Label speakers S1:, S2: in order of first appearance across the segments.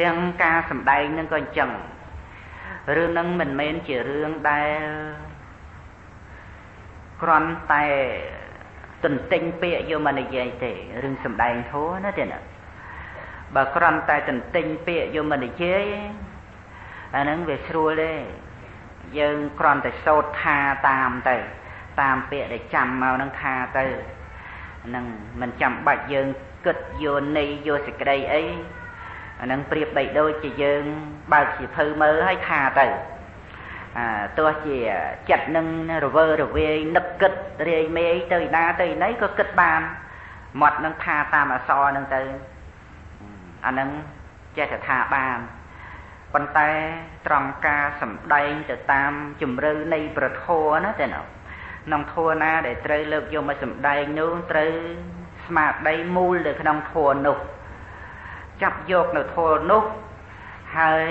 S1: ទាំងការសម្ដែងនឹងក៏អញ្ចឹងរឿងនឹងមិនមែនជារឿងដែលគ្រាន់តែទន្ទិញពាក្យយកមកនិយាយទេរឿងសម្ដែងធัวណាទេណាបើគ្រាន់តែទន្ទិញពាក្យយកមកនិយាយអាហ្នឹងវាស្រួលទេយើងគ្រាន់តែសូត្រថាតាមទៅ តាមពាក្យដែលចាំមកហ្នឹងថាទៅហ្នឹងមិនចាំបាច់យើងគិតយកន័យយកសេចក្តីអី អាហ្នឹងប្រៀបបីដូចជាយើងបើកជាភៅមើលហើយថាទៅអាទោះជាចិត្តនឹងរវើរវាយនឹកគិតរាយមេយទៅណាទៅណីក៏គិតបានមាត់នឹងថាតាមអសរនឹងទៅអាហ្នឹងចេះតែថាបានប៉ុន្តែត្រង់ការសម្ដែងទៅតាមជំរឿនៃប្រធរណាតែណោក្នុងធัวណាដែលត្រូវលើកយកមកសម្ដែងនោះត្រូវស្មារតីមូលនៅក្នុងធัวនោះ ចាប់យកនៅធัวនោះហើយ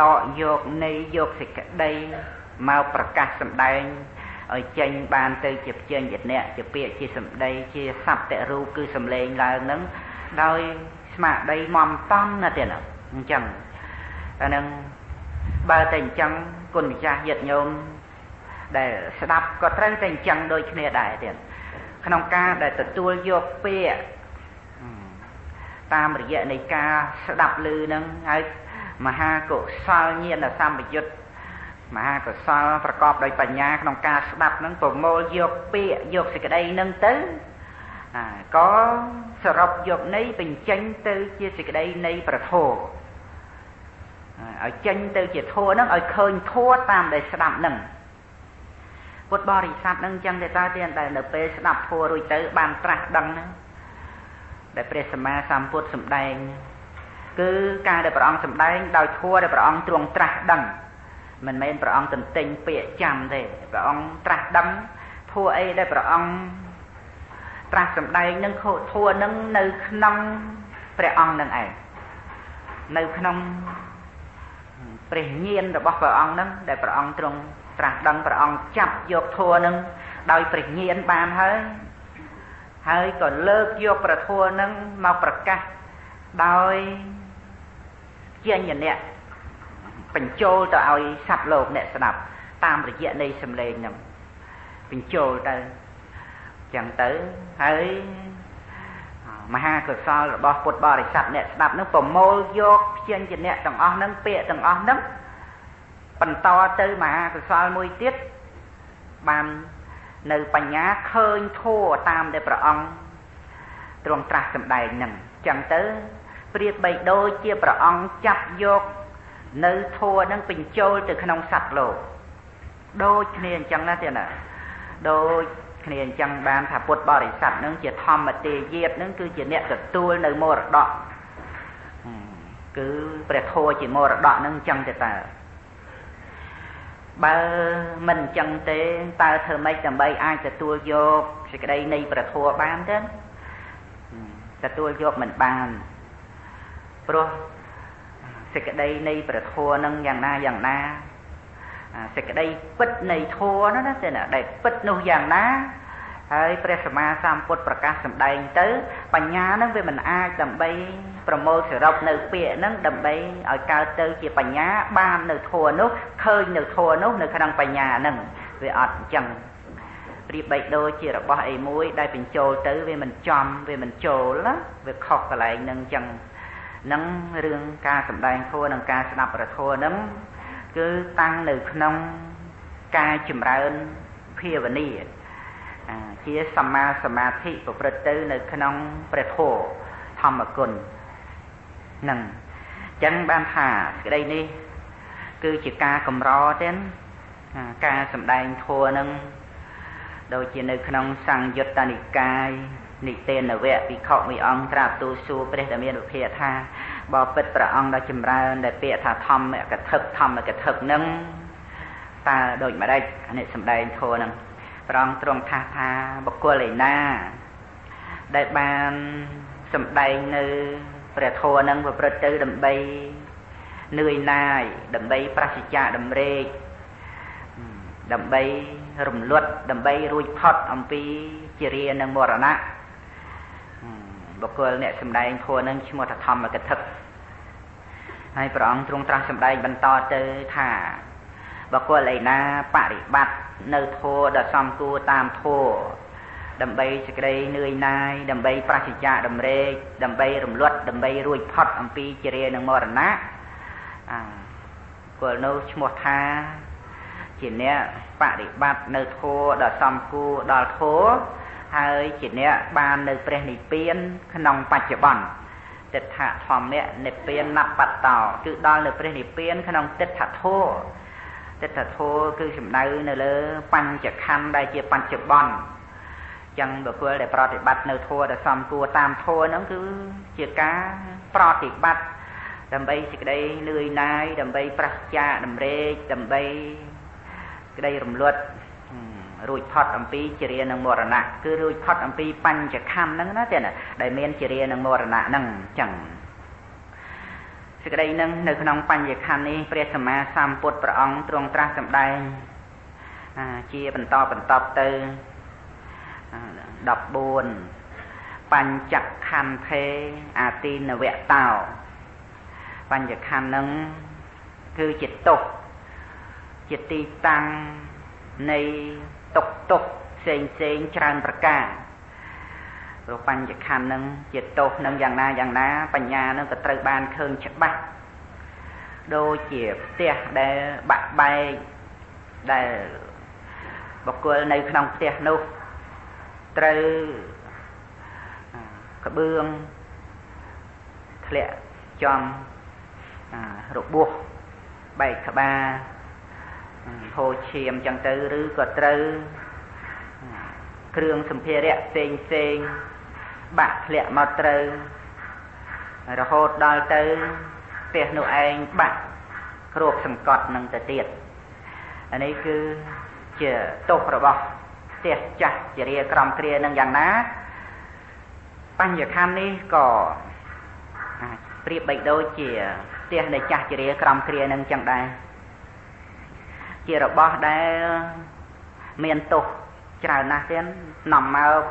S1: ដកយកនៃយកសេចក្តីមកប្រកាសសម្ដែងឲ្យចេញបានទៅជាផ្ចេញយៈជាពាក្យជាសម្ដីជាសព្ទរូបគឺសម្លេងឡើងនឹងដោយស្មារតីមមតំណាទៀតអញ្ចឹងអានឹងបើតែអញ្ចឹងគុណម្ចាស់យិត្តញោមដែលស្ដាប់ក៏ត្រូវតែអញ្ចឹងដូចគ្នាដែរទៀតក្នុងការដែលទទួលយកពាក្យ តាមរយៈនៃការស្ដាប់ឮនឹងហើយមហាកុសលញាណសម្បយុទ្ធមហាកុសលប្រកបដោយបញ្ញាក្នុងការស្ដាប់នឹងប្រមូលយកពាក្យយកសេចក្តីនឹងទៅក៏សរុបយកនៃបញ្ចេញទៅជាសេចក្តីនៃប្រធោឲ្យចេញទៅជាធัวហ្នឹងឲ្យឃើញធัวតាមដែលស្ដាប់ហ្នឹងពុទ្ធបរិស័ទហ្នឹងចឹងតែតើទៀតតែនៅពេលស្ដាប់ធัวរួចទៅបានត្រាស់ដឹងហ្នឹង ដែលព្រះសម្មាសម្ពុទ្ធសម្ដែងគឺការដែលព្រះអង្គសម្ដែងដោយធัวដែលព្រះអង្គទ្រង់ត្រាស់ដឹងមិនមែនព្រះអង្គទន្ទិញពាក្យចាំទេព្រះអង្គត្រាស់ដឹងធัวអីដែលព្រះអង្គត្រាស់សម្ដែងនឹងធัวនឹងនៅក្នុងព្រះអង្គនឹងឯងនៅក្នុងព្រះញាណរបស់ព្រះអង្គនឹងដែលព្រះអង្គទ្រង់ត្រាស់ដឹងព្រះអង្គចាប់យកធัวនឹងដោយព្រះញាណបានហើយ ហើយក៏លើកយកប្រធัวនឹងមកប្រកាសដោយជាញ្ញៈបញ្ចូលទៅឲ្យសត្វលោកអ្នកស្ដាប់តាមរយៈនៃសម្លេងហ្នឹងបញ្ចូលទៅចឹងទៅហើយមហាកុសលរបស់ពុទ្ធបរិស័ទអ្នកស្ដាប់នឹងប្រមូលយកព្យញ្ជនៈទាំងអស់ហ្នឹងពាក្យទាំងអស់ហ្នឹងបន្តទៅមហាកុសលមួយទៀតបាន នៅបញ្ញាឃើញធัวតាមដែលព្រះអង្គទ្រង់ត្រាស់សម្ដែងហ្នឹងចឹងទៅប្រៀបបីដូចជាព្រះអង្គចាប់យកនៅធัวហ្នឹងបញ្ចូលទៅក្នុងសត្វលោកដូចគ្នាអញ្ចឹងណាទៀតណាដូចគ្នាអញ្ចឹងបានថាពុទ្ធបរិស័ទនឹងជាធម្មទេយាតនឹងគឺជាអ្នកទទួលនៅមរតកគឺព្រះធម៌ជាមរតកនឹងអញ្ចឹងទេតើ បើមិនអញ្ចឹងទេតើធ្វើម៉េចដើម្បីអាចទទួលយកសេចក្តីនៃព្រះធម៌បានទេទទួលយកមិនបានព្រោះសេចក្តីនៃព្រះធម៌នឹងយ៉ាងណាយ៉ាងណាសេចក្តីពិតនៃធម៌ណាទេណាដែលពិតនោះយ៉ាងណាហើយព្រះសម្មាសម្ពុទ្ធប្រកាសសម្ដែងទៅ បញ្ញានឹងវាមិនអាចដើម្បី ប្រមូលសរុបនៅពាក្យហ្នឹងដើម្បីឲ្យកើតទៅជាបញ្ញាបាននៅធម៌នោះឃើញនៅធម៌នោះនៅក្នុងបញ្ញាហ្នឹងវាអត់អញ្ចឹងប្រៀបបីដូចជារបស់អីមួយដែលបញ្ចូលទៅវាមិនចំវាមិនចូលណាវាខុសកន្លែងហ្នឹងអញ្ចឹងនឹងរឿងការសម្ដែងធម៌និងការស្ដាប់ប្រធម៌ហ្នឹងគឺតាំងនៅក្នុងការចម្រើនភាវនាជាសម្មាសមាធិប្រព្រឹត្តទៅនៅក្នុងព្រះធម៌ធម្មគុណ នឹងចឹងបានថាសេចក្តីនេះ គឺជាការកម្រទេការសម្ដែងធัวនឹងដូចជានៅក្នុងសង្យុត្តនិកាយនិទេនវៈភិក្ខុមួយអង្គត្រាទូសួរព្រះតមានវិភាថាបបិទ្ធព្រះអង្គដ៏ចម្រើនដែលពាក្យថាធម្មកថាធម្មកថានឹងតើដូចម្ដេចនេះសម្ដែងធัวនឹងព្រះអង្គទ្រង់ថាថាបុគ្គលឯណាដែលបានសម្ដែងនៅ ព្រះធម៌នឹងប្រព្រឹត្តទៅដើម្បីនឿយណាយដើម្បីប្រសិជ្ជាតម្រេកដើម្បីរំលត់ដើម្បីរួចផុតអំពីជារានិងមរណៈបុគ្គលអ្នកសម្ដែងធម៌នឹងឈ្មោះថាធម្មកថាហើយព្រះអង្គទ្រង់ត្រាស់សម្ដែងបន្តទៅថាបុគ្គលឯណាបប្រតិបត្តិនៅធម៌ដ៏សំគួរតាមធម៌ ដើម្បីសេចក្តីនឿយណាយដើម្បីប្រតិចាតម្រេកដើម្បីរំលត់ដើម្បីរួចផុតអំពីជរានិងមរណៈអាគល់នោះឈ្មោះថាជាអ្នកបប្រតិបត្តិនៅធម៌ដល់សំគូដល់ធម៌ហើយជាអ្នកបាននៅព្រះនិព្វានក្នុងបច្ចុប្បន្នទិដ្ឋធម្មៈនិព្វានណបតោគឺដល់នៅព្រះនិព្វានក្នុងទិដ្ឋធម៌ទិដ្ឋធម៌គឺសំដៅនៅលើ បញ្ចខណ្ឌដែលជាបច្ចុប្បន្ន ចឹងបុគ្គលដែលប្រតិបត្តិនៅធัวដែលសំគួរតាមធัวហ្នឹងគឺជាការប្រតិបត្តិដើម្បីសេចក្តីលឿយណាយដើម្បីប្រះចាតម្រេកដើម្បីក្តីរំលត់រួចផុតអំពីជារានិងមរណៈគឺរួចផុតអំពីបញ្ចខណ្ឌហ្នឹងណាទេណាដែលមានជារានិងមរណៈហ្នឹងចឹងសេចក្តីហ្នឹងនៅក្នុងបញ្ញខណ្ឌនេះព្រះសម្មាសម្ពុទ្ធព្រះអង្គទ្រង់ត្រាស់សម្ដែងជាបន្តបន្តទៅ 14បញ្ចខន្ធេអាទីនវៈតោបញ្ចខណ្ឌហ្នឹងគឺជាទុកជាទីតាំងនៃទុកទុកផ្សេងផ្សេងច្រើនប្រការព្រោះបញ្ចខណ្ឌនឹងជាទោសនឹងយ៉ាងណាយ៉ាងណា បញ្ញានឹងក៏ត្រូវបានឃើញច្បាស់ដូចជាផ្ទះដែលបាក់បែកដែលបុគ្គលនៅក្នុងផ្ទះនោះ ត្រូវក្បឿងធ្លាក់ចំរបួសបែកក្បាលហូរឈាមចឹងទៅឬក៏ត្រូវគ្រឿងសម្ភារៈផ្សេងផ្សេងបាក់ធ្លាក់មកត្រូវរហូតដល់ទៅផ្ទះនោះឯងបាក់គ្របសង្កត់នឹងទៅទៀតអានេះគឺជាទោសរបស់ ផ្ទះចាស់ជារាក្រំគ្រានឹងយ៉ាងណាបញ្ញខណ្ឌនេះក៏ប្រៀបបីដូចជាផ្ទះនៃចាស់ជារាក្រំគ្រានឹងចឹងដែរជារបស់ដែលមានទោសច្រើនណាស់ទៀតនាំមក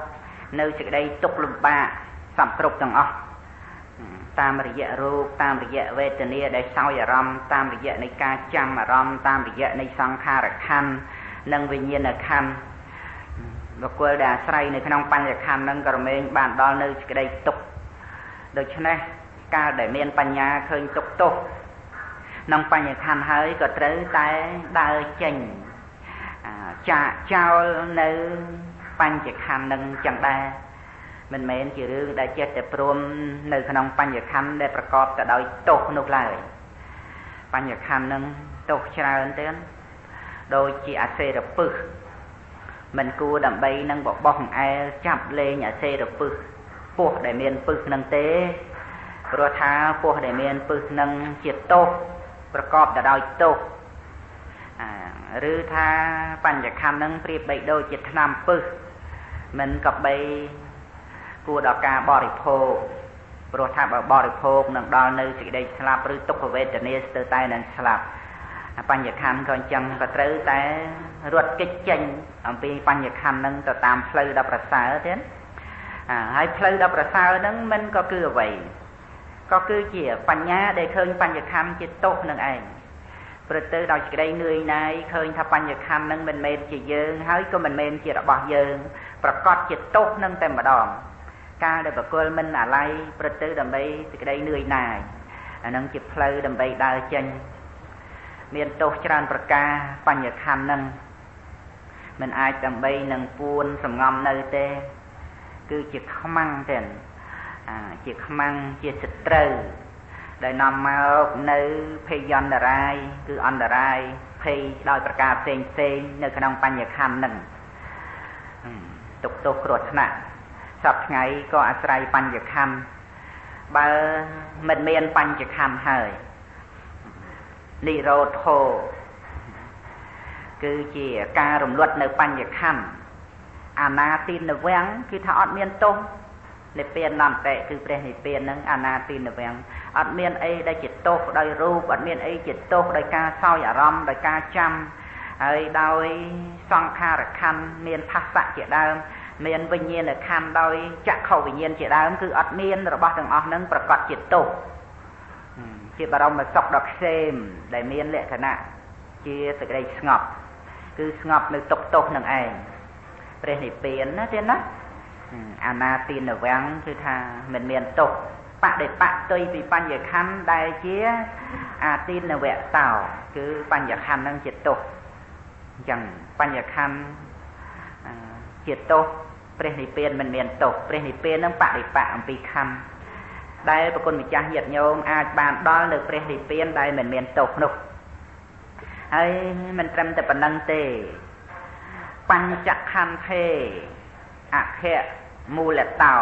S1: នៅសេចក្តីទុក្ខលំបាកសពគ្រប់ទាំងអស់តាមរយៈរូបតាមរយៈវេទនាដែលសោយអារម្មណ៍តាមរយៈនៃការចាំអារម្មណ៍តាមរយៈនៃសង្ខារខណ្ឌនិងវិញ្ញាណខណ្ឌ បុគ្គលដែលអាស្រ័យនៅក្នុងបញ្ញខណ្ឌនឹងក៏រមែងបានដល់នៅសេចក្តីទុក្ខដូច្នេះកាលដែលមានបញ្ញាឃើញទុក្ខទោសក្នុងបញ្ញខណ្ឌហើយក៏ត្រូវតែដើរចេញចាកចោលនៅបញ្ញខណ្ឌនឹងចឹងដែរមិនមែនជារឿងដែលចេះតែព្រមនៅក្នុងបញ្ញខណ្ឌដែលប្រកបទៅដោយទោសនោះឡើយបញ្ញខណ្ឌនឹងទោសច្រើនទៀតដូចជាអសេរពឹស មិនគួរដើម្បីនឹងបបោះអែលចាប់លេងអសេរពឹសពោះដែលមានពឹសនឹងទេព្រោះថាពោះដែលមានពឹសនឹងជាទោសប្រកបទៅដោយទោសឬថាបញ្ញខណ្ឌនឹងប្រៀបបីដូចជាឆ្នាំពឹសមិនកបីគួរដល់ការបរិភោគព្រោះថាបើបរិភោគនឹងដល់នៅសេចក្តីស្លាប់ឬទុក្ខវេទនាស្ទើរតែនឹងស្លាប់ បញ្ញខណ្ឌក៏អញ្ចឹងក៏ត្រូវតែរត់គេចចេញអំពីបញ្ញខណ្ឌនឹងទៅតាមផ្លូវដ៏ប្រសើរទៀតហើយផ្លូវដ៏ប្រសើរហ្នឹងមិនក៏គឺអ្វីក៏គឺជាបញ្ញាដែលឃើញបញ្ញខណ្ឌជាទោសនឹងឯងព្រឹកទៅដោយសេចក្តីនឿយណាយឃើញថាបញ្ញខណ្ឌនឹងមិនមែនជាយើងហើយក៏មិនមែនជារបស់យើងប្រកាសជាទោសនឹងតែម្ដងការដែលបកុលមិនអាល័យព្រឹកទៅដើម្បីសេចក្តីនឿយណាយអានឹងជាផ្លូវដើម្បីដើរចេញ មានទោសច្រើនប្រការបញ្ញខណ្ឌនឹងមិនអាចដើម្បីនឹងពួនសំងំនៅទេ គឺជាខ្មាំងទេជាខ្មាំងជាសត្រូវដែលនាំមកនៅភ័យយន្តរាយគឺអន្តរាយភ័យដោយប្រការផ្សេងផ្សេងនៅក្នុងបញ្ញខណ្ឌនឹងទុកទោសគ្រោះថ្នាក់សពថ្ងៃក៏អាស្រ័យបញ្ញខណ្ឌបើមិនមានបញ្ញខណ្ឌហើយ និរោធោគឺជាការរំលត់នៅបញ្ញខណ្ឌអាណាទីនវាំងគឺថាអត់មានទោសនិព្វាននន្តិគឺព្រះនិព្វាននឹងអាណាទីនវាំងអត់មានអីដែលជាទោសដោយរូបអត់មានអីជាទោសដោយការសោយអារម្មណ៍ដោយការចាំហើយដោយសង្ខារខណ្ឌមានផាសៈជាដើមមានវិញ្ញាណខណ្ឌដោយចក្ខុវិញ្ញាណជាដើមគឺអត់មានរបស់ទាំងអស់ហ្នឹងប្រកបជាទុក ជាបរមសុខដ៏ខ្សែមដែលមានលក្ខណៈជាសេចក្តីស្ងប់គឺស្ងប់នៅទុកទោសនឹងឯងព្រះនិព្វានណាទៀតណាអាណាទានវាំងគឺថាមិនមានទុកបដិបៈទុយពីបញ្ញខណ្ឌដែលជាអាទានវៈតោគឺបញ្ញខណ្ឌនឹងជាទុកអញ្ចឹងបញ្ញខណ្ឌជាទុកព្រះនិព្វានមិនមានទុកព្រះនិព្វាននឹងបដិបៈអំពីខណ្ឌ ដែលប្រគុណម្ចាស់ញាតិញោមអាចបានដល់នៅព្រះនិព្វានដែលមិនមានទុកនោះហើយមិនត្រឹមតែប៉ុណ្្នឹងទេបញ្ចខណ្ឌភេអខៈមូលតោ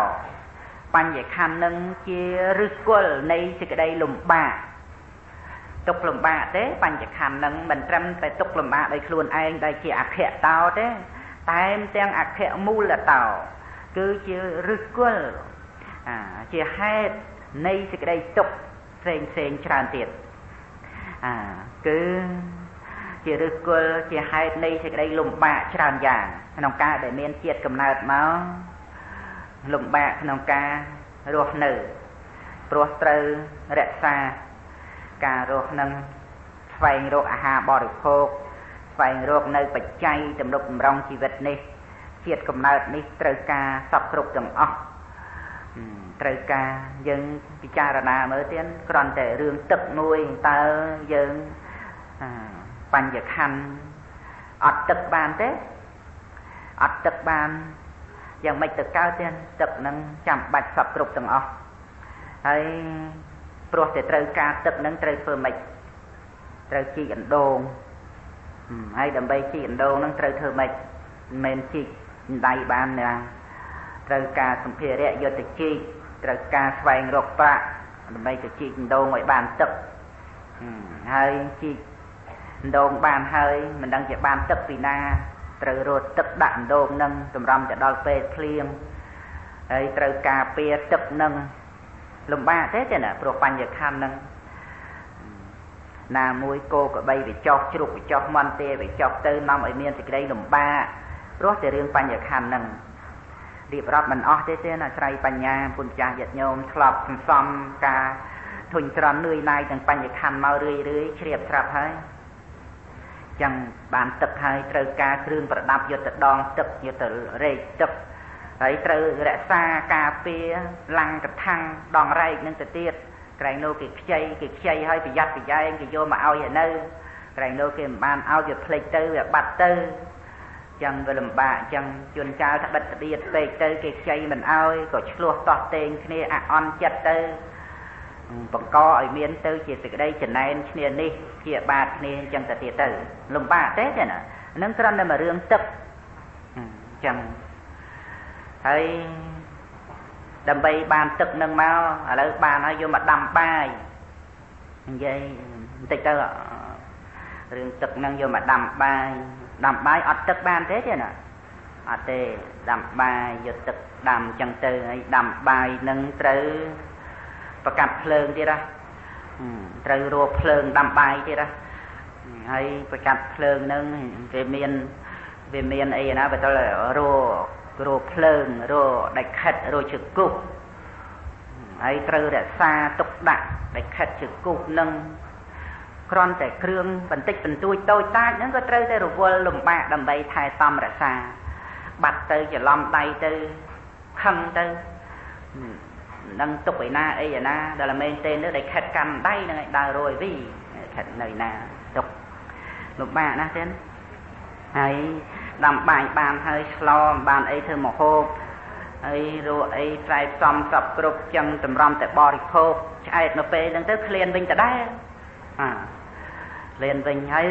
S1: បញ្ញខណ្ឌនឹងជាឫសគល់នៃសេចក្តីលំបាកទុកលំបាកទេបញ្ញខណ្ឌនឹងមិនត្រឹមតែទុកលំបាកដោយខ្លួនឯងដែលជាអខៈតោទេតែមទាំងអខៈមូលតោគឺជាឫសគល់ ជាហេតុនៃសេចក្តីទុកផ្សេងផ្សេងច្រើនទៀតអាគឺជាឫសគល់ជាហេតុនៃសេចក្តីលំបាកច្រើនយ៉ាងក្នុងការដែលមានជាតិកំណើតមកលំបាកក្នុងការរស់នៅព្រោះត្រូវរក្សាការរស់នឹងស្វែងរកអាហារបរិភោគស្វែងរកនៅបច្ច័យទំនុកបំរុងជីវិតនេះជាតិកំណើតនេះត្រូវការសពគ្រប់ទាំងអស់ ត្រូវការយើងពិចារណាមើលទៀតគ្រាន់តែរឿងទឹកមួយតើយើងបញ្ញខណ្ឌអត់ទឹកបានទេអត់ទឹកបានយ៉ាងម៉េចទៅកើតទៀតទឹកនឹងចាំបាច់សពគ្រប់ទាំងអស់ហើយព្រោះតែត្រូវការទឹកនឹងត្រូវធ្វើម៉េចត្រូវជីកអណ្ដូងហើយដើម្បីជីកអណ្ដូងនឹងត្រូវធ្វើម៉េចមិនមែនជីកដៃបានណា ត្រូវការសម្ភារៈយកទៅជីកត្រូវការស្វែងរកប្រាក់ដើម្បីទៅជីកអណ្ដូងឲ្យបានទឹកហើយជីកអណ្ដូងបានហើយមិនដឹងជាបានទឹកពីណាត្រូវរត់ទឹកដាក់អណ្ដូងនឹងតម្រាំទៅដល់ពេលភ្លៀងហើយត្រូវការពារទឹកនឹងលំបាកទេទេណាព្រោះបញ្ញខណ្ឌនឹងណាមួយគោក្របីវាចោះជ្រុកវាចោះមន់ទេវាចោះទៅនាំឲ្យមានសេចក្តីលំបាកព្រោះតែរឿងបញ្ញខណ្ឌនឹង រៀបរាប់មិនអស់ទេទេអាស្រ័យបញ្ញាពុទ្ធចាស់ញាតិញោមធ្លាប់សន្សំការធុញច្រន់នឿយណាយទាំងបញ្ញខណ្ឌមករឿយរឿយជ្រាបស្រាប់ហើយចឹងបានទឹកហើយត្រូវការគ្រឿងប្រដាប់យកទៅដងទឹកយកទៅរែកទឹកហើយត្រូវរក្សាការពារឡាំងកថាំងដងរែកនឹងទៅទៀតក្រែងនោះគេខ្ចីគេខ្ចីហើយប្រយ័ត្នប្រយែងគេយកមកឲ្យឲ្យនៅក្រែងនោះគេមិនបានឲ្យវាភ្លេចទៅវាបាត់ទៅ ចឹងវាលំបាកចឹងជួនកាលត្បិតត្បៀតពេកទៅគេខ្ចីមិនឲ្យក៏ឆ្លោះតោះតេងគ្នាអអន់ចិត្តទៅបង្កឲ្យមានទៅជាសេចក្តីចំណែនឈ្នានេះជាបាតគ្នាអញ្ចឹងទៅទៀតទៅលំបាកទេទេណានឹងត្រឹមតែមួយរឿងទឹកអញ្ចឹងហើយដើម្បីបានទឹកនឹងមកឥឡូវបានហើយយកមកដាំបាយនិយាយបន្តិចទៅរឿងទឹកនឹងយកមកដាំបាយ ដាំបាយអត់ទឹកបានទេទេណាអត់ទេដាំបាយយកទឹកដាំអញ្ចឹងទៅហើយដាំបាយនឹងត្រូវប្រកាត់ភ្លើងទៀតណាត្រូវរកភ្លើងដាំបាយទៀតណាហើយប្រកាត់ភ្លើងនឹងវាមានវាមានអីណាបើទៅរករកភ្លើងរកដាច់ខិតរកជើគប់ហើយត្រូវរក្សាទុកដាក់ដាច់ខិតជើគប់នឹង គ្រាន់តែគ្រឿងបន្តិចបន្តួចតូចតាចហ្នឹងក៏ត្រូវតែរវល់លំបាកដើម្បីថែទាំរក្សា បាត់ទៅច្រឡំដៃទៅខឹងទៅនឹងទុកឯណាអីឯណាដែលមែនទេនៅដែលខិតកាន់ដៃហ្នឹងឯងដើររយវីខិតនៅណាទុកលំបាកណាស់ទេហើយដាំបាយបានហើយឆ្លងបានអីធ្វើមកហូបហើយរកអីផ្លែផ្សំសពគ្រប់ចឹងតម្រាំតែបរិភោគឆ្អែតនៅពេលហ្នឹងទៅឃ្លានវិញតដែរអាឃ្លានវិញហើយ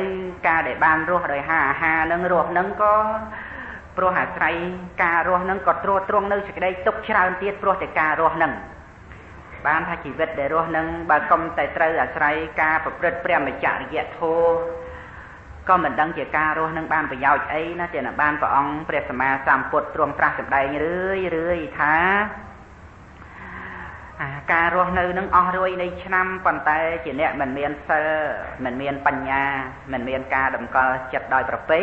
S1: ការដែលបានរស់ដោយហាអាហារហ្នឹងរស់ហ្នឹងក៏ព្រោះអាស្រ័យការរស់ហ្នឹងក៏ត្រួតត្រងនៅសេចក្តីទុកច្រើនទៀតព្រោះតែការរស់ហ្នឹងបានថាជីវិតដែលរស់នឹងបើកុំតែត្រូវអាស្រ័យការប្រព្រឹត្តព្រះមច្ចរិយធម៌ក៏មិនដឹងជាការរស់នឹងបានប្រយោជន៍អីណាទេណាបានព្រះអង្គព្រះសម្មាសម្ពុទ្ធទ្រង់ត្រាស់សម្ដែងរឿយរឿយថា អាការរស់នៅនឹងអស់រួយនៃឆ្នាំប៉ុន្តែជាអ្នកមិនមានសិលមិនមានបញ្ញាមិនមានការតម្កល់ចិត្តដោយប្រពៃ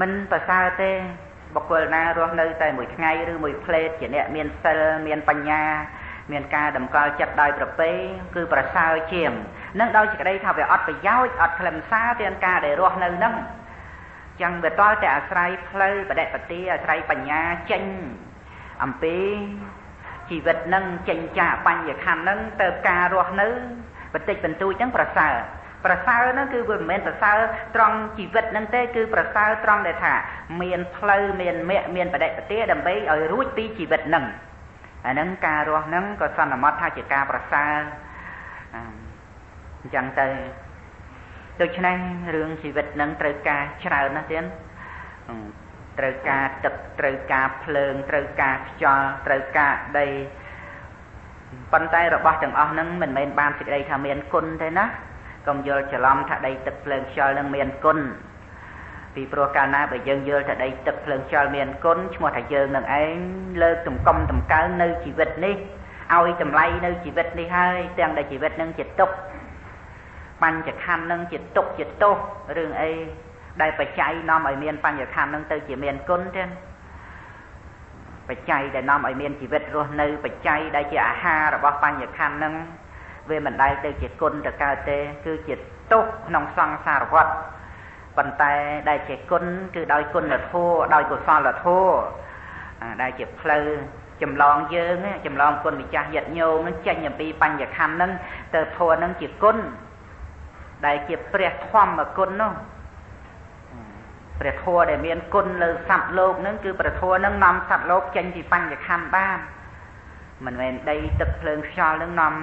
S1: មិនប្រសើរទេបុគ្គលណារស់នៅតែមួយថ្ងៃឬមួយផ្លេតជាអ្នកមានសិលមានបញ្ញាមានការតម្កល់ចិត្តដោយប្រពៃគឺប្រសើរជាងនឹងដោយសេចក្តីថាវាអត់ប្រយោជន៍អត់ខ្លឹមសារទាំងការដែលរស់នៅនឹងចឹងវាតល់តែអាស្រ័យផ្លូវបដិបទាអាស្រ័យបញ្ញាចេញអំពី ជីវិតនឹងចេញចាបញ្ញខណ្ឌនឹងទៅការរស់នៅបន្តិចបន្តួចហ្នឹងប្រសើរប្រសើរហ្នឹងគឺវាមិនមែនប្រសើរត្រង់ជីវិតហ្នឹងទេគឺប្រសើរត្រង់ដែលថា មានផ្លូវមានមគ្គមានបដិបទាដើម្បីឲ្យរួចពីជីវិតហ្នឹងអាហ្នឹងការរស់ហ្នឹងក៏សន្មត់ថាជាការប្រសើរអញ្ចឹងទៅដូច្នេះរឿងជីវិតនឹងត្រូវការច្រើនណាស់ទៀត ត្រូវការទឹកត្រូវការភ្លើងត្រូវការខ្យល់ត្រូវការដីប៉ុន្តែរបស់ទាំងអស់ហ្នឹងមិនមែនបានសេចក្តីថាមានគុណទេណាកុំយល់ច្រឡំថាដីទឹកភ្លើងខ្យល់នឹងមានគុណពីព្រោះកាលណាបើយើងយល់ថាដីទឹកភ្លើងខ្យល់មានគុណឈ្មោះថាយើងនឹងឯងលើកទំកំតម្កើងនៅជីវិតនេះឲ្យតម្លៃនៅជីវិតនេះហើយទាំងដែលជីវិតនឹងជាទុកបញ្ចខណ្ឌនឹងជាទុកជាទោសរឿងអី ដែលបច្ច័យនាំឲ្យមានបញ្ញខណ្ឌនឹងទៅជាមានគុណទេបច្ច័យដែលនាំឲ្យមានជីវិតរស់នៅបច្ច័យដែលជាអាហាររបស់បញ្ញខណ្ឌនឹងវាមិនដែលទៅជាគុណទៅកើតទេ គឺជាទុកក្នុងសង្សារវដ្តប៉ុន្តែដែលជាគុណគឺដោយគុណធម៌ដោយកុសលធម៌ដែលជាផ្លូវចម្លងយើងចម្លងគុណម្ចាស់យត្តញោមនឹងចេញអំពីបញ្ញខណ្ឌនឹងទៅធម៌នឹងជាគុណដែលជាព្រះធម្មគុណនោះ ព្រះធម៌ដែលមានគុណលើសត្វលោកនឹងគឺព្រះធម៌នឹងនាំសត្វលោកចេញពីបញ្ញខណ្ឌបានមិនមែនដីទឹកភ្លើងខ្យល់នឹងនាំ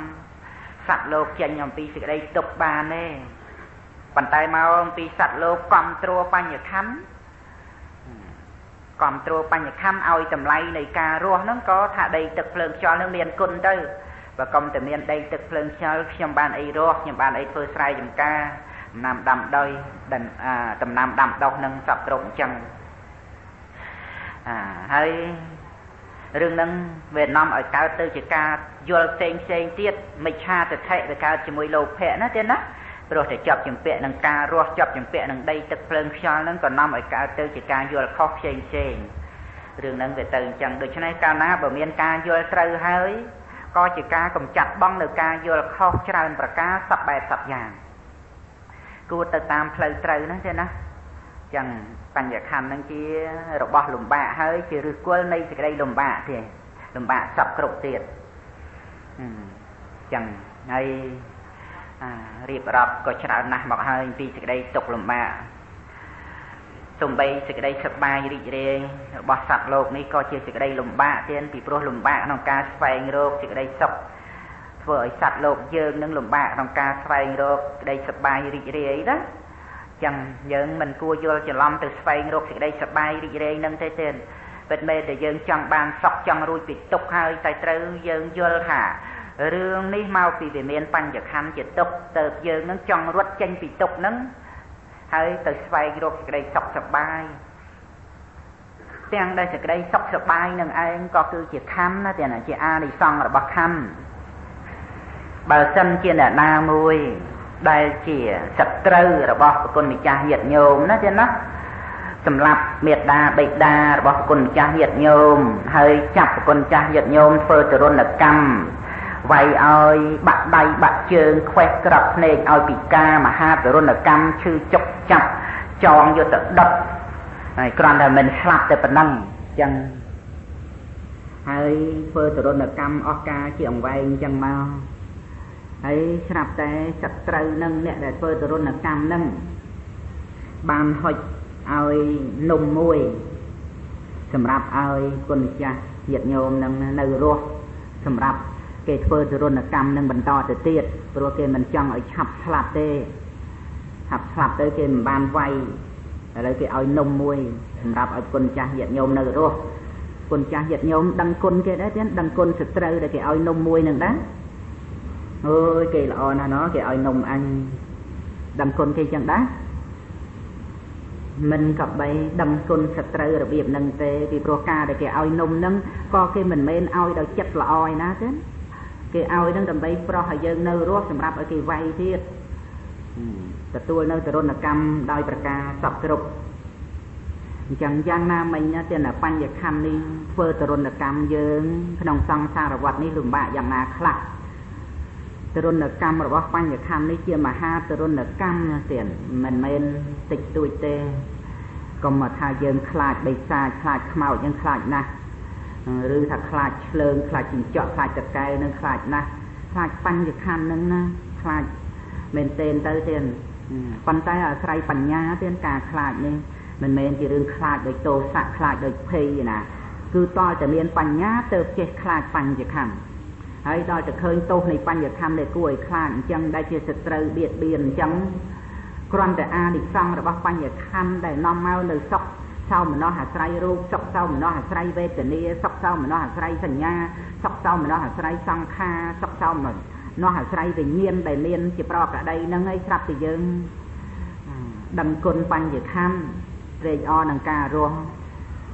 S1: សត្វលោកចេញអំពីសេចក្តីទុកបានទេប៉ុន្តែមកអំពីសត្វលោកគ្រប់គ្រងបញ្ញខណ្ឌគ្រប់គ្រងបញ្ញខណ្ឌឲ្យតម្លៃនៃការរស់ហ្នឹងក៏ថាដីទឹកភ្លើងខ្យល់នឹងមានគុណទៅបើកុំតែមានដីទឹកភ្លើងខ្យល់ខ្ញុំបានអីរស់ខ្ញុំបានអីធ្វើស្រែចម្ការ ដំណាំដាំដោយដំណាំដាំដុះនឹងសពគ្រប់អញ្ចឹងអាហើយរឿងហ្នឹងវានាំឲ្យកើតទៅជាការយល់ផ្សេងផ្សេងទៀតមិច្ឆាទិដ្ឋិវាកើតជាមួយលោភៈណាទៀតណាព្រោះតែចាប់ចម្ពាក់នឹងការរស់ចាប់ចម្ពាក់នឹងដីទឹកភ្លើងខ្យល់ហ្នឹងក៏នាំឲ្យកើតទៅជាការយល់ខុសផ្សេងផ្សេងរឿងហ្នឹងវាទៅអញ្ចឹងដូច្នេះកាលណាបើមានការយល់ត្រូវហើយក៏ជាការកំចាត់បងនៅការយល់ខុសច្រើនប្រការសពបែបសពយ៉ាង គួរទៅតាមផ្លូវត្រូវហ្នឹងទេណាចឹងបញ្ញខណ្ឌហ្នឹងជារបស់លំបាកហើយជាឫសគល់នៃសេចក្តីលំបាកទេលំបាកសពគ្រប់ទៀតចឹងហើយរៀបរាប់ក៏ច្រើនណាស់មកហើយពីសេចក្តីទុកលំបាកសំបីសេចក្តីសប្បាយរីករាយរបស់សត្វលោកនេះក៏ជាសេចក្តីលំបាកទៀតពីព្រោះលំបាកក្នុងការស្វែងរកសេចក្តីសុខ ធ្វើឲ្យសត្វលោកយើងនឹងលំបាកក្នុងការស្វែងរកក្តីសប្បាយរីករាយណាចឹងយើងមិនគួរយល់ច្រឡំទៅស្វែងរកសេចក្តីសប្បាយរីករាយនឹងទេទេពិតមែនតែយើងចង់បានសុខចង់រួចពីទុក្ខហើយតែត្រូវយើងយល់ថារឿងនេះមកពីវាមានបញ្ញខណ្ឌជាទុក្ខទៅយើងនឹងចង់រត់ចេញពីទុក្ខនឹងហើយទៅស្វែងរកសេចក្តីសុខសប្បាយទាំងដែលសេចក្តីសុខសប្បាយនឹងឯងក៏គឺជាខណ្ឌណាទាំងជាអានិសង្ឃរបស់ខណ្ឌ បើសិនជាអ្នកណាមួយដែលជាសត្រូវរបស់ប្រគុណម្ចាស់ញាតិញោមណាទេណាសម្រាប់មេត្តាបិតារបស់ប្រគុណម្ចាស់ញាតិញោមហើយចាប់ប្រគុណម្ចាស់ញាតិញោមធ្វើទរណកម្មវាយឲ្យបាក់ដៃបាក់ជើងខ្វេះក្របភ្នែកឲ្យពិការមហាទរណកម្មឈឺចុកចាប់ចងយកទៅដុតហើយគ្រាន់តែមិនស្លាប់តែប៉ុណ្ណឹងអញ្ចឹងហើយធ្វើទរណកម្មអស់ការជាអង្វែងអញ្ចឹងមក ហើយស្រាប់តែសត្រូវនឹងអ្នកដែលធ្វើទរណកម្មនឹងបានហុចឲ្យនំមួយ សម្រាប់ឲ្យគុណម្ចាស់ញាតិញោមនឹងនៅរស់សម្រាប់គេធ្វើទរណកម្មនឹងបន្តទៅទៀតព្រោះគេមិនចង់ឲ្យឆាប់ស្លាប់ទេឆាប់ស្លាប់ទៅគេមិនបានវាយឥឡូវគេឲ្យនំមួយសម្រាប់ឲ្យគុណចាស់ញាតិញោមនៅរស់គុណចាស់ញាតិញោមដឹងគុណគេដែរទៀតដឹងគុណសត្រូវដែលគេឲ្យនំមួយនឹងដែរ អើយគេល្អណាស់ណោះគេឲ្យនំអញដឹងគុណគេចឹងដែរមិនក៏បីដឹងគុណសត្រូវរបៀបហ្នឹងទេពីព្រោះការដែលគេឲ្យនំហ្នឹងក៏គេមិនមែនឲ្យដោយចិត្តល្អឯណាទេគេឲ្យហ្នឹងដើម្បីប្រោះឲ្យយើងនៅរស់សម្រាប់ឲ្យគេវាយទៀតទទួលនៅទរណកម្មដោយប្រការសពគ្រប់អញ្ចឹងយ៉ាងណាមិញណាទេណាបញ្ញខੰនេះធ្វើទរណកម្មយើង ក្នុងសង្សារវត្តនេះលំបាកយ៉ាងណាខ្លះ ទរណកម្មរបស់បញ្ញខੰនេះជាមហាទរណកម្មណាទៀតមិនមែនតិចតួចទេកុំមកថាយើងខ្លាចបិសាចខ្លាចខ្មោចយើងខ្លាចណាស់ឬថាខ្លាចឆ្លើងខ្លាចចិញ្ចក់ខ្លាចតកែនឹងខ្លាចណាស់ខ្លាចបញ្ញខੰនឹងណាខ្លាចមែនទែនទៅទៀតប៉ុន្តែអាស្រ័យបញ្ញាទៀតការខ្លាចនេះមិនមែនជារឿងខ្លាចដោយទោសៈខ្លាចដោយភ័យណាគឺតើតែមានបញ្ញាទៅចេះខ្លាចបញ្ញខੰ ហើយដល់តែឃើញទោសនៃបញ្ញខੰដែលគួរឲ្យខ្លាចអញ្ចឹងដែលជាសត្រូវបៀតបៀនអញ្ចឹងគ្រាន់តែអានិសង្ឃរបស់បញ្ញខੰដែលនាំមកនៅសុខសោមនស្សអាស្រ័យរូបសុខសោមនស្សអាស្រ័យវេទនាសុខសោមនស្សអាស្រ័យសញ្ញាសុខសោមនស្សអាស្រ័យសង្ខារសុខសោមនស្សអាស្រ័យវិញ្ញាណដែលមានជាប្រកក្តីហ្នឹងហើយស្រាប់តែយើងដឹងគុណបញ្ញខੰត្រេកអរនឹងការរស់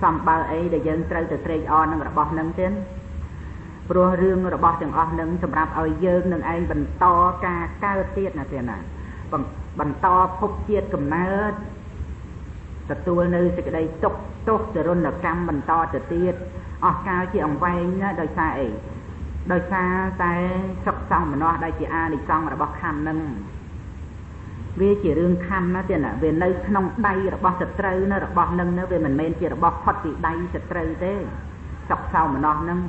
S1: សំបើអីដែលយើងត្រូវទៅត្រេកអរនឹងរបស់នឹងទៀត ព្រោះរឿងរបស់ទាំងអស់នឹងសម្រាប់ឲ្យយើងនឹងឯងបន្តការកើតទៀតណាទៀតណាបន្តភពជាតិកំណើតទទួលនៅសេចក្តីទុកទោសទរណកម្មបន្តទៅទៀតអស់កាលជាអង្វែងណាដោយសារអីដោយសារតែសុខសង្ឃមនោដែលជាអានិសង្ឃរបស់ខណ្ឌនឹងវាជារឿងខណ្ឌណាទៀតណាវានៅក្នុងដៃរបស់សត្រូវណារបស់នឹងណាវាមិនមែនជារបស់ផុតពីដៃសត្រូវទេសុខសោមនស្សនឹង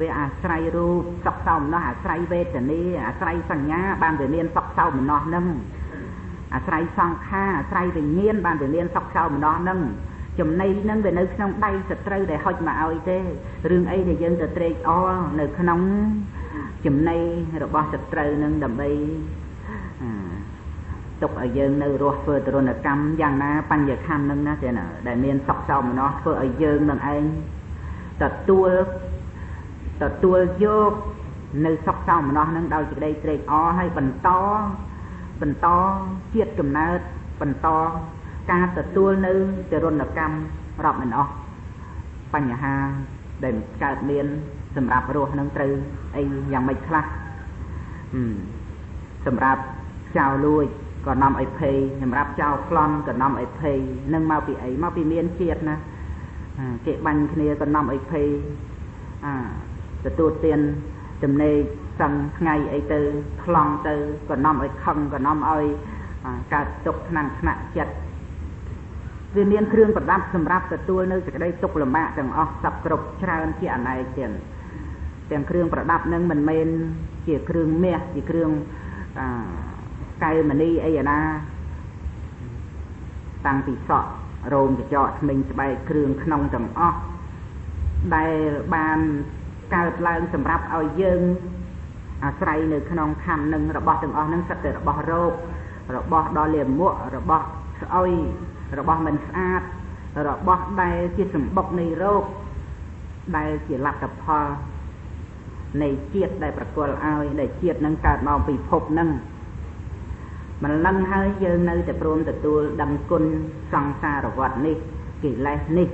S1: វាអាស្រ័យរូបសុខសោមនស្សអាស្រ័យវេទនាអាស្រ័យសញ្ញាបានវាមានសុខសោមនស្សនឹងអាស្រ័យសង្ខារអាស្រ័យវិញ្ញាណបានវាមានសុខសោមនស្សនឹងចំណៃនឹងវានៅក្នុងដៃសត្រូវដែលហុចមកឲ្យទេរឿងអីដែលយើងទៅត្រេកអរនៅក្នុងចំណៃរបស់សត្រូវនឹងដើម្បីទុកឲ្យយើងនៅរស់ធ្វើទរណកម្មយ៉ាងណាបញ្ញខੰនឹងណាទេណាដែលមានសុខសោមនស្សធ្វើឲ្យយើងនឹងឯងទទួល ទទួលយកនៅសុខសោមនស្សនឹងដោយសេចក្តីត្រេកអរហើយបន្តបន្តជាតិកំណើតបន្តការទទួលនៅទរណកម្មរាប់មិនអស់បញ្ហាដែលកើតមានសម្រាប់រស់នឹងត្រូវអីយ៉ាងម៉េចខ្លះសម្រាប់ចោលលួចក៏នាំឲ្យភ័យសម្រាប់ចោលប្លន់ក៏នាំឲ្យភ័យនឹងមកពីអីមកពីមានជាតិណាគេបាញ់គ្នាក៏នាំឲ្យភ័យអា ទទួលទានចំណេកសឹងថ្ងៃអីទៅខ្លងទៅក៏នាំឲ្យខឹងក៏នាំឲ្យកើតទុកថ្នាំងថ្នាក់ចិត្តវាមានគ្រឿងប្រដាប់សម្រាប់ទទួលនៅសេចក្តីទុកលំបាកទាំងអស់សពគ្រប់ច្រើនជាអណែកទៀតទាំងគ្រឿងប្រដាប់នឹងមិនមែនជាគ្រឿងមាសជាគ្រឿងអកែវមณีអីណាតាំងពីសក់រោមកញ្ចក់ថ្មិញស្បែកគ្រឿងក្នុងទាំងអស់ដែលបាន កើតឡើងសម្រាប់ឲ្យយើង អាស្រ័យនៅក្នុងខណ្ឌនឹងរបស់ទាំងអស់នឹងសិតតែរបស់រោគរបស់ដ៏លាមក របស់ស្អុយរបស់មិនស្អាត របស់ដែលជាសម្បុកនៃរោគដែលជាលទ្ធផលនៃជាតិដែលប្រគល់ឲ្យដែលជាតិនឹងកើតមកពីភពនឹងមិនលឹងហើយយើងនៅតែព្រមទទួលដឹងគុណសង្សារវត្តនេះកិលេសនេះ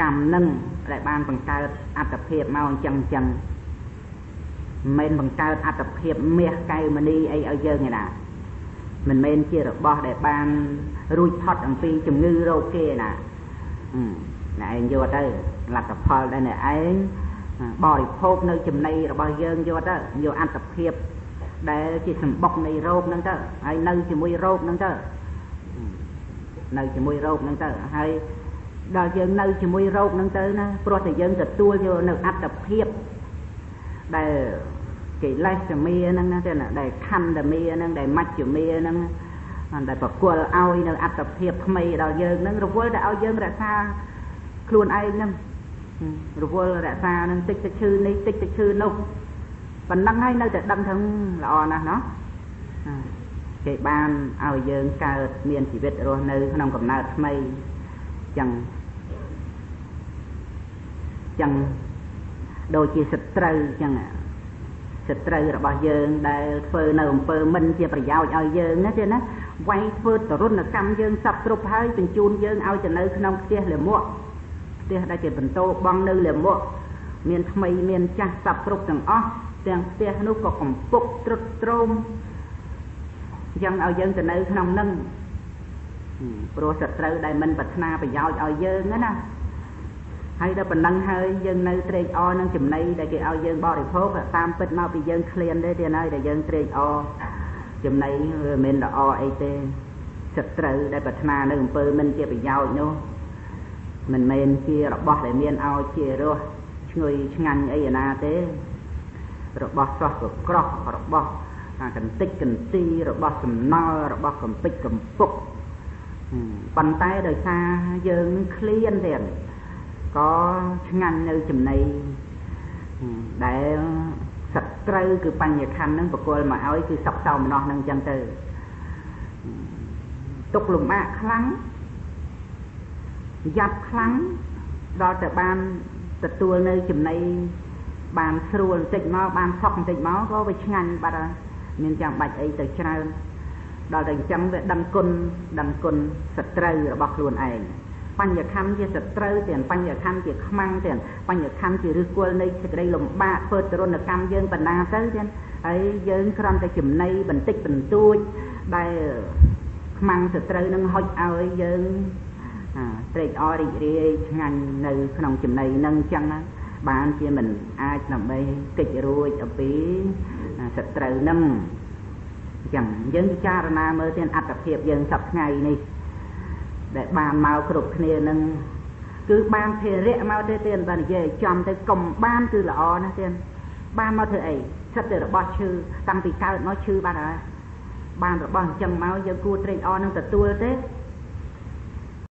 S1: កម្មនឹងដែលបានបង្កើតអត្តភាពមកអញ្ចឹងអញ្ចឹងមិនបង្កើតអត្តភាពមាសកែវមณีអីឲ្យយើងទេណាមិនមែនជារបស់ដែលបានរួចផុតអំពីជំងឺរោគគេណាណែឯងយកទៅលទ្ធផលដែលណែឯងបរិភោគនៅចំណីរបស់យើងយកទៅយកអត្តភាពដែលជាសម្បុកនៃរោគហ្នឹងទៅហើយនៅជាមួយរោគហ្នឹងទៅនៅជាមួយរោគហ្នឹងទៅហើយ ដល់យើងនៅជាមួយរោគហ្នឹងទៅណាព្រោះតែយើងទទួលយកនៅអត្តភាពដែលកិលេសមាហ្នឹងណាទេណាដែលខណ្ឌមាហ្នឹងដែលមជ្ឈមាហ្នឹងដែលប្រគល់ឲ្យនៅអត្តភាពថ្មីដល់យើងហ្នឹងរវល់តែឲ្យយើងរក្សាខ្លួនឯងហ្នឹងរវល់រក្សានឹងតិចតិចឈឺនេះតិចតិចឈឺនោះប៉ុណ្ណឹងហើយនៅតែដឹងថាល្អណាស់ណោះគេបានឲ្យយើងកើតមានជីវិតរស់នៅក្នុងកំណើតថ្មីចឹង ចឹងដូចជាសត្រូវចឹងសត្រូវរបស់យើងដែលធ្វើនៅអំពើមិនជាប្រយោជន៍ឲ្យយើងណាទេណាវាយធ្វើទរណកម្មយើងសពគ្រប់ហើយបញ្ជូនយើងឲ្យទៅនៅក្នុងផ្ទះលិមកផ្ទះដែលគេបន្តបងនៅលិមកមានថ្មីមានចាស់សពគ្រប់ទាំងអស់ទាំងផ្ទះនោះក៏កំពុកត្រុតត្រោមអញ្ចឹងឲ្យយើងទៅនៅក្នុងនឹងព្រោះសត្រូវដែលមិនប្រាថ្នាប្រយោជន៍ឲ្យយើងណា ហើយដល់ប៉ុណ្ណឹងហើយយើងនៅត្រេកអរនឹងចំណីដែលគេឲ្យយើងបរិភោគតាមពិតមកពីយើងឃ្លានទេទៀតហើយដែលយើងត្រេកអរចំណីវាមិនល្អអីទេសត្រូវដែលប្រាថ្នានៅអំពើមិនជាប្រយោជន៍នោះមិនមែនជារបស់ដែលមានឲ្យជារសឈ្ងុយឆ្ងាញ់អីណាទេ របស់ស្រស់ក៏ក្រោះរបស់កន្តិចកន្ទីរបស់សំណល់របស់កំពេចកំពុកប៉ុន្តែដោយសារយើងឃ្លានទៀត ក៏ឆ្ងាញ់នៅចំណីដែលសត្រូវគឺបញ្ញខណ្ឌនឹងបកលមកឲ្យគឺសក់សៅម្នោះនឹងចឹងទៅទុកលំបាកខ្លាំងយ៉ាប់ខ្លាំងដល់តែបានទទួលនៅចំណីបានស្រួលបន្តិចមកបានសក់បន្តិចមកក៏វាឆ្ងាញ់បាត់ហើយមានចាំបាច់អីទៅច្រើនដល់តែអញ្ចឹងវាដឹងគុណដឹងគុណសត្រូវរបស់ខ្លួនឯង បញ្ញខੰជាសត្រូវទាំងបញ្ញខੰជាខ្មាំងទាំងបញ្ញខੰជាឫសគល់នៃសេចក្តីលំបាកធ្វើទរណកម្មយើងបណ្ណាទៅទាំងហើយយើងគ្រាន់តែចំណៃបន្តិចបន្តួចដែលខ្មាំងសត្រូវនឹងហុចឲ្យយើងត្រេកអររីករាយឆ្ងាញ់នៅក្នុងចំណីនឹងអញ្ចឹងបានជាមិនអាចដើម្បីកិច្ចរួចអំពីសត្រូវនឹងអញ្ចឹងយើងពិចារណាមើលទាំងអត្តភាពយើងសប្ថ្ងៃនេះ ដែលបានមកគ្រប់គ្នានឹងគឺបានភារៈមកទេទៀតបាននិយាយចំទៅកុំបានគឺល្អណាស់ទៀតបានមកធ្វើអីសិតតែរបស់ឈឺតាំងពីកើតមកឈឺបាត់ហើយបានរបស់អញ្ចឹងមកយើងគួរត្រេកអរនឹងទទួលទេ